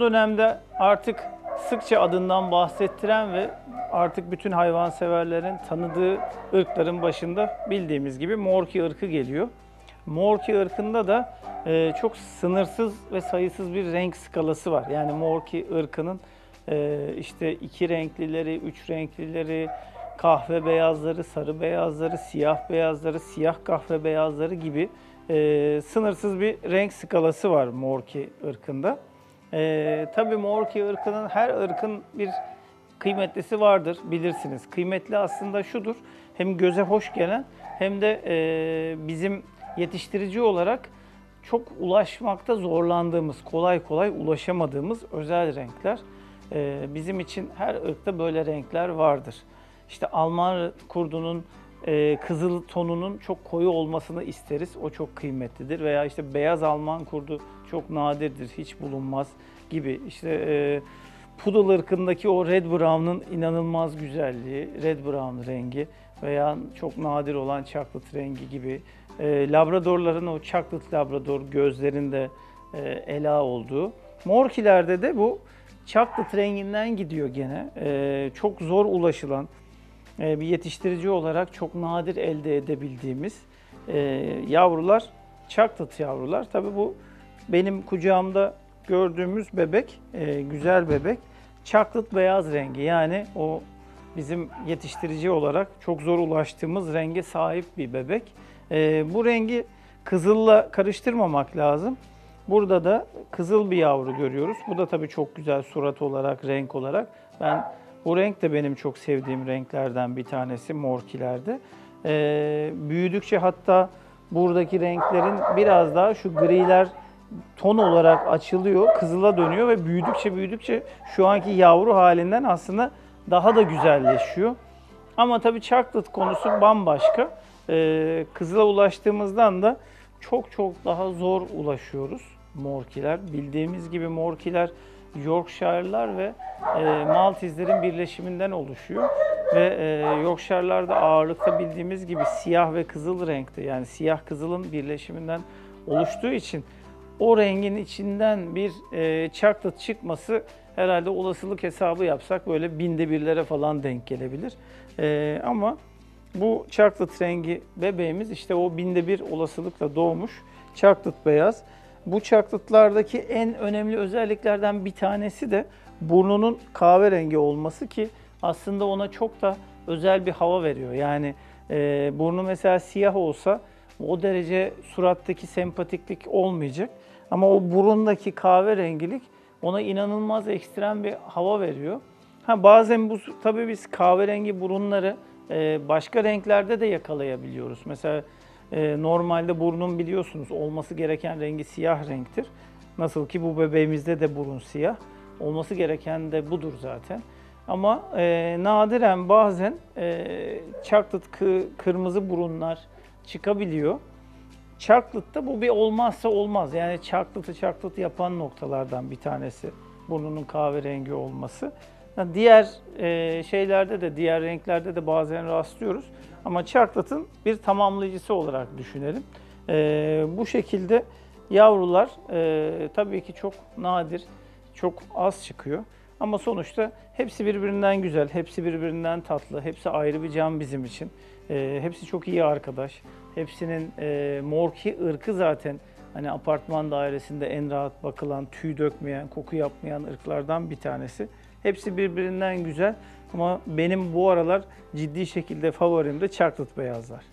Son dönemde artık sıkça adından bahsettiren ve artık bütün hayvanseverlerin tanıdığı ırkların başında bildiğimiz gibi Morki ırkı geliyor. Morki ırkında da e, çok sınırsız ve sayısız bir renk skalası var. Yani Morki ırkının e, işte iki renklileri, üç renklileri, kahve beyazları, sarı beyazları, siyah beyazları, siyah kahve beyazları gibi e, sınırsız bir renk skalası var Morki ırkında. E, tabii Morki ırkının her ırkın bir kıymetlisi vardır bilirsiniz. Kıymetli aslında şudur, hem göze hoş gelen hem de e, bizim yetiştirici olarak çok ulaşmakta zorlandığımız, kolay kolay ulaşamadığımız özel renkler. E, bizim için her ırkta böyle renkler vardır. İşte Alman kurdunun e, kızıl tonunun çok koyu olmasını isteriz. O çok kıymetlidir. Veya işte beyaz Alman kurdu çok nadirdir, hiç bulunmaz gibi. İşte e, Poodle ırkındaki o red brown'un inanılmaz güzelliği, red brown rengi veya çok nadir olan chocolate rengi gibi. E, Labradorların o chocolate labrador gözlerinde e, ela olduğu. Morkilerde de bu chocolate renginden gidiyor gene. E, çok zor ulaşılan, bir yetiştirici olarak çok nadir elde edebildiğimiz e, yavrular, chocolate yavrular. Tabii bu benim kucağımda gördüğümüz bebek, e, güzel bebek. Chocolate beyaz rengi yani o bizim yetiştirici olarak çok zor ulaştığımız renge sahip bir bebek. E, bu rengi kızılla karıştırmamak lazım. Burada da kızıl bir yavru görüyoruz. Bu da tabii çok güzel surat olarak, renk olarak. Ben bu renk de benim çok sevdiğim renklerden bir tanesi morkilerde. Ee, büyüdükçe hatta buradaki renklerin biraz daha şu griler ton olarak açılıyor, kızıla dönüyor ve büyüdükçe büyüdükçe şu anki yavru halinden aslında daha da güzelleşiyor. Ama tabii chocolate konusu bambaşka. Ee, kızıla ulaştığımızdan da çok çok daha zor ulaşıyoruz morkiler. Bildiğimiz gibi morkiler Yorkshire'lar ve e, Maltizlerin birleşiminden oluşuyor. Ve e, Yorkshire'lar da ağırlıkta bildiğimiz gibi siyah ve kızıl renkte yani siyah kızılın birleşiminden oluştuğu için o rengin içinden bir e, chocolate çıkması herhalde olasılık hesabı yapsak böyle binde birlere falan denk gelebilir. E, ama bu chocolate rengi bebeğimiz işte o binde bir olasılıkla doğmuş chocolate beyaz. Bu çaklıtlardaki en önemli özelliklerden bir tanesi de burnunun kahverengi olması ki aslında ona çok da özel bir hava veriyor. Yani e, burnu mesela siyah olsa o derece surattaki sempatiklik olmayacak. Ama o burundaki kahverengilik ona inanılmaz ekstrem bir hava veriyor. Ha bazen bu tabii biz kahverengi burunları e, başka renklerde de yakalayabiliyoruz. Mesela e, normalde burnun biliyorsunuz olması gereken rengi siyah renktir. Nasıl ki bu bebeğimizde de burun siyah. Olması gereken de budur zaten. Ama e, nadiren bazen e, chocolate kırmızı burunlar çıkabiliyor. Chocolate'da bu bir olmazsa olmaz. Yani chocolate'ı chocolate yapan noktalardan bir tanesi burnunun kahverengi olması. Yani diğer e, şeylerde de, diğer renklerde de bazen rastlıyoruz. Ama çarklatın bir tamamlayıcısı olarak düşünelim. E, bu şekilde yavrular e, tabii ki çok nadir, çok az çıkıyor. Ama sonuçta hepsi birbirinden güzel, hepsi birbirinden tatlı, hepsi ayrı bir can bizim için. E, hepsi çok iyi arkadaş. Hepsinin e, morki ırkı zaten hani apartman dairesinde en rahat bakılan, tüy dökmeyen, koku yapmayan ırklardan bir tanesi. Hepsi birbirinden güzel ama benim bu aralar ciddi şekilde favorim de chocolate beyazlar.